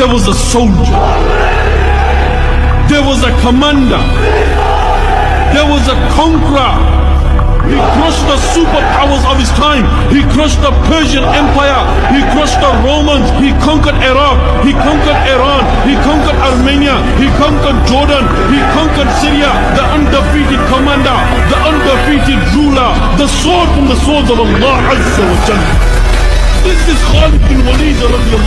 There was a soldier. There was a commander. There was a conqueror. He crushed the superpowers of his time. He crushed the Persian Empire. He crushed the Romans. He conquered Iraq. He conquered Iran. He conquered Armenia. He conquered Jordan. He conquered Syria. The undefeated commander. The undefeated ruler. The sword from the swords of Allah Azza wa This is Khalid bin Walid